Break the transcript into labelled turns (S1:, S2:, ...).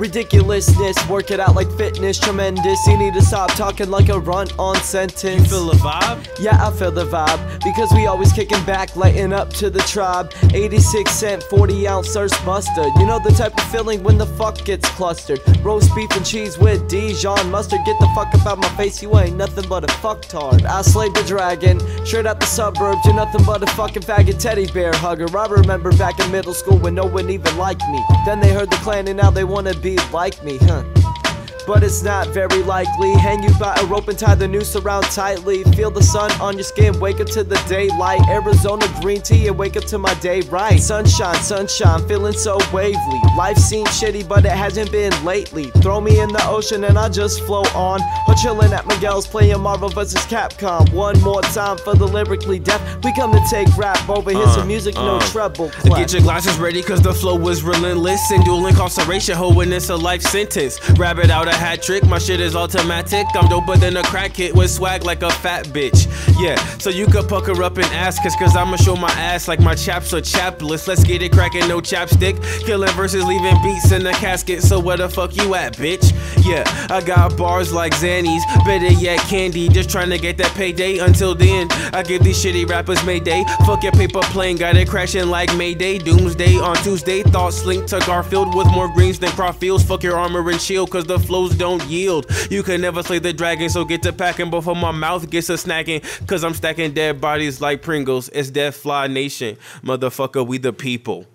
S1: Ridiculousness, work it out like fitness, tremendous. You need to stop talking like a run on sentence.
S2: You feel the vibe?
S1: Yeah, I feel the vibe because we always kicking back, lighting up to the tribe. 86 cent, 40 ounce thirst buster. You know the type of feeling when the fuck gets clustered. Roast beef and cheese with Dijon mustard. Get the fuck up out my face, you ain't nothing but a fucktard. I slayed the dragon, straight out the suburbs. You're nothing but a fucking faggot teddy bear hugger. I remember back in middle school when no one even liked me. Then they heard the clan and now they wanna be like me, huh? But it's not very likely. Hang you by a rope and tie the noose around tightly. Feel the sun on your skin, wake up to the daylight. Arizona green tea and wake up to my day right. Sunshine, sunshine, feeling so wavely. Life seems shitty, but it hasn't been lately. Throw me in the ocean and I just float on. Or chilling at Miguel's playing Marvel vs. Capcom. One more time for the lyrically deaf. We come to take rap over. Here's some music, no
S2: uh.
S1: treble. Clap.
S2: Get your glasses ready, cause the flow was relentless. And dual incarceration, holding it's a life sentence. Rabbit out a hat trick, my shit is automatic. I'm doper than a crack hit with swag like a fat bitch. Yeah, so you could pucker up and ask us, cause I'ma show my ass like my chaps are chapless. Let's get it cracking, no chapstick. Killing versus leaving beats in the casket, so where the fuck you at, bitch? Yeah, I got bars like Xannies, better yet, candy. Just trying to get that payday. Until then, I give these shitty rappers Mayday. Fuck your paper plane, got it crashing like Mayday. Doomsday on Tuesday, thoughts linked to Garfield with more greens than Crawfields. Fuck your armor and shield, cause the flows don't yield. You can never slay the dragon, so get to packing before my mouth gets to snacking. Cause I'm stacking dead bodies like Pringles. It's Death Fly Nation. Motherfucker, we the people.